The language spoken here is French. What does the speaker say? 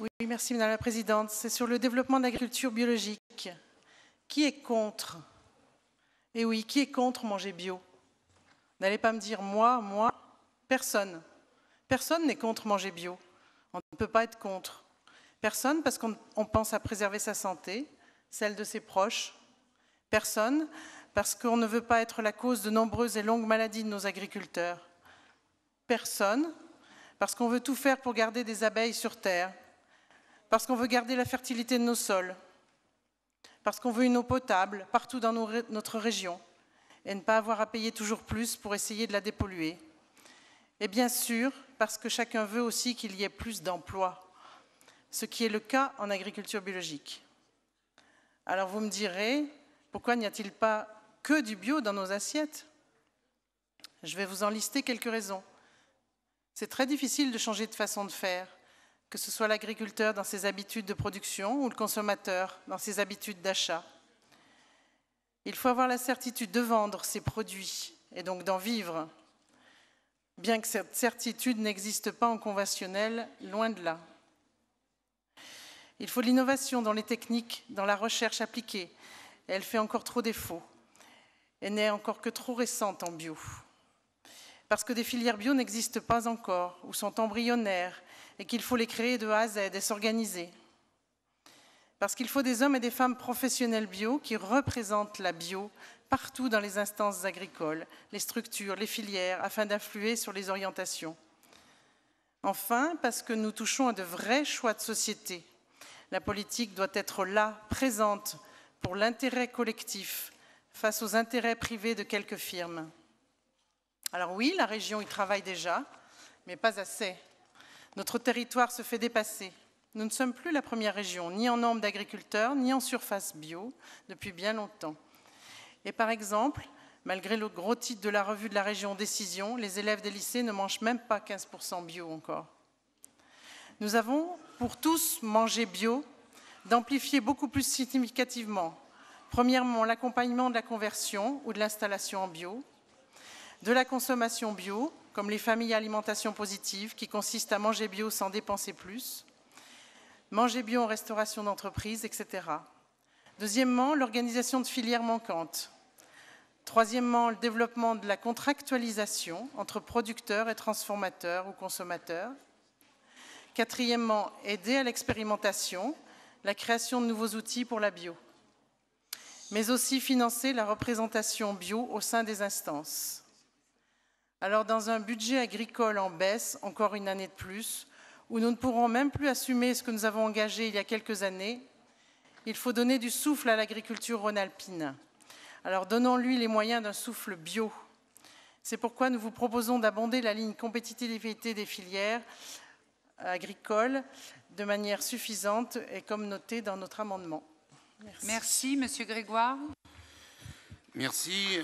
Oui, merci Madame la Présidente. C'est sur le développement de l'agriculture biologique. Qui est contre? Et oui, qui est contre manger bio? N'allez pas me dire moi, moi, personne. Personne n'est contre manger bio. On ne peut pas être contre. Personne parce qu'on pense à préserver sa santé, celle de ses proches. Personne parce qu'on ne veut pas être la cause de nombreuses et longues maladies de nos agriculteurs. Personne parce qu'on veut tout faire pour garder des abeilles sur Terre, parce qu'on veut garder la fertilité de nos sols, parce qu'on veut une eau potable partout dans notre région et ne pas avoir à payer toujours plus pour essayer de la dépolluer. Et bien sûr, parce que chacun veut aussi qu'il y ait plus d'emplois, ce qui est le cas en agriculture biologique. Alors vous me direz, pourquoi n'y a-t-il pas que du bio dans nos assiettes? Je vais vous en lister quelques raisons. C'est très difficile de changer de façon de faire, que ce soit l'agriculteur dans ses habitudes de production ou le consommateur dans ses habitudes d'achat. Il faut avoir la certitude de vendre ses produits et donc d'en vivre, bien que cette certitude n'existe pas en conventionnel, loin de là. Il faut l'innovation dans les techniques, dans la recherche appliquée. elle fait encore trop défaut. Elle n'est encore que trop récente en bio parce que des filières bio n'existent pas encore ou sont embryonnaires et qu'il faut les créer de A à Z et s'organiser. Parce qu'il faut des hommes et des femmes professionnels bio qui représentent la bio partout dans les instances agricoles, les structures, les filières, afin d'influer sur les orientations. Enfin, parce que nous touchons à de vrais choix de société. La politique doit être là, présente, pour l'intérêt collectif, face aux intérêts privés de quelques firmes. Alors oui, la région y travaille déjà, mais pas assez. Notre territoire se fait dépasser. Nous ne sommes plus la première région, ni en nombre d'agriculteurs, ni en surface bio, depuis bien longtemps. Et par exemple, malgré le gros titre de la revue de la région Décision, les élèves des lycées ne mangent même pas 15% bio encore. Nous avons, pour tous mangé bio, d'amplifier beaucoup plus significativement, premièrement, l'accompagnement de la conversion ou de l'installation en bio, de la consommation bio, comme les familles alimentation positive, qui consistent à manger bio sans dépenser plus, manger bio en restauration d'entreprise, etc. Deuxièmement, l'organisation de filières manquantes. Troisièmement, le développement de la contractualisation entre producteurs et transformateurs ou consommateurs. Quatrièmement, aider à l'expérimentation, la création de nouveaux outils pour la bio. Mais aussi financer la représentation bio au sein des instances. Alors dans un budget agricole en baisse, encore une année de plus, où nous ne pourrons même plus assumer ce que nous avons engagé il y a quelques années, il faut donner du souffle à l'agriculture rhône-alpine. Alors donnons-lui les moyens d'un souffle bio. C'est pourquoi nous vous proposons d'abonder la ligne compétitivité des filières agricoles de manière suffisante et comme noté dans notre amendement. Merci, Merci Monsieur Grégoire. Merci.